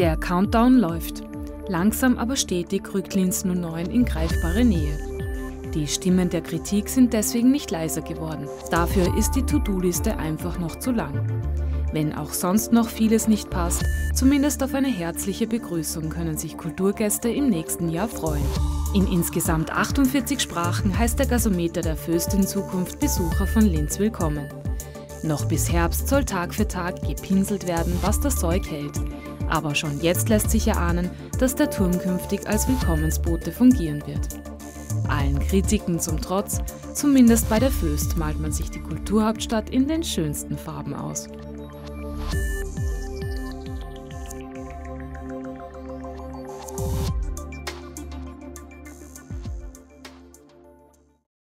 Der Countdown läuft. Langsam aber stetig rückt Linz 09 in greifbare Nähe. Die Stimmen der Kritik sind deswegen nicht leiser geworden. Dafür ist die To-Do-Liste einfach noch zu lang. Wenn auch sonst noch vieles nicht passt, zumindest auf eine herzliche Begrüßung können sich Kulturgäste im nächsten Jahr freuen. In insgesamt 48 Sprachen heißt der Gasometer der Föst in Zukunft Besucher von Linz willkommen. Noch bis Herbst soll Tag für Tag gepinselt werden, was das Zeug hält. Aber schon jetzt lässt sich erahnen, dass der Turm künftig als Willkommensbote fungieren wird. Allen Kritiken zum Trotz, zumindest bei der Föst malt man sich die Kulturhauptstadt in den schönsten Farben aus.